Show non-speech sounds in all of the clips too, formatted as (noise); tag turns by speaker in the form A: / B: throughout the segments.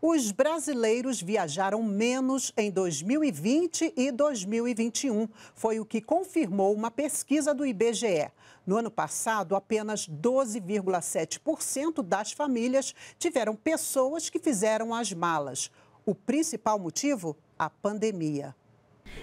A: Os brasileiros viajaram menos em 2020 e 2021. Foi o que confirmou uma pesquisa do IBGE. No ano passado, apenas 12,7% das famílias tiveram pessoas que fizeram as malas. O principal motivo? A pandemia.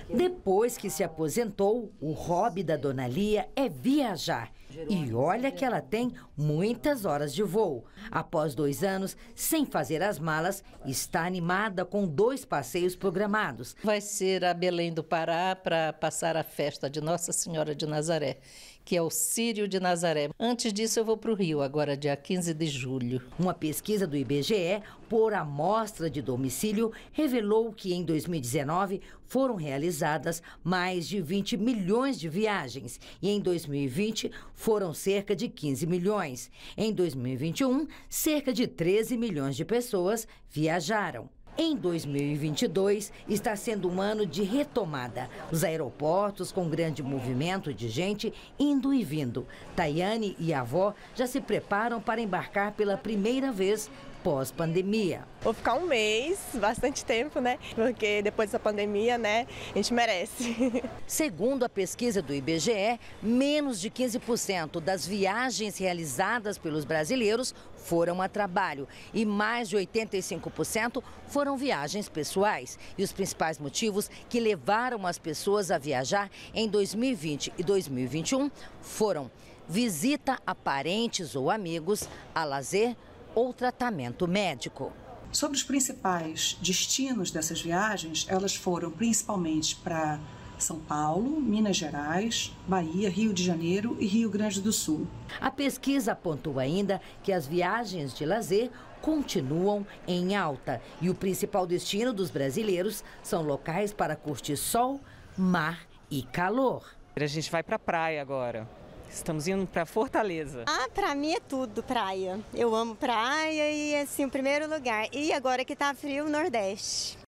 B: Depois que se aposentou, o hobby da dona Lia é viajar. E olha que ela tem muitas horas de voo. Após dois anos, sem fazer as malas, está animada com dois passeios programados.
C: Vai ser a Belém do Pará para passar a festa de Nossa Senhora de Nazaré que é o Sírio de Nazaré. Antes disso, eu vou para o Rio, agora dia 15 de julho.
B: Uma pesquisa do IBGE, por amostra de domicílio, revelou que em 2019 foram realizadas mais de 20 milhões de viagens e em 2020 foram cerca de 15 milhões. Em 2021, cerca de 13 milhões de pessoas viajaram. Em 2022, está sendo um ano de retomada. Os aeroportos com grande movimento de gente indo e vindo. Tayane e a avó já se preparam para embarcar pela primeira vez pós-pandemia.
D: Vou ficar um mês, bastante tempo, né? Porque depois dessa pandemia, né, a gente merece. (laughs)
B: Segundo a pesquisa do IBGE, menos de 15% das viagens realizadas pelos brasileiros foram a trabalho e mais de 85% foram viagens pessoais. E os principais motivos que levaram as pessoas a viajar em 2020 e 2021 foram visita a parentes ou amigos, a lazer, ou tratamento médico.
E: Sobre os principais destinos dessas viagens, elas foram principalmente para são Paulo, Minas Gerais, Bahia, Rio de Janeiro e Rio Grande do Sul.
B: A pesquisa apontou ainda que as viagens de lazer continuam em alta e o principal destino dos brasileiros são locais para curtir sol, mar e calor.
F: A gente vai para a praia agora. Estamos indo para Fortaleza.
G: Ah, para mim é tudo praia. Eu amo praia e assim, o primeiro lugar. E agora que tá frio, Nordeste.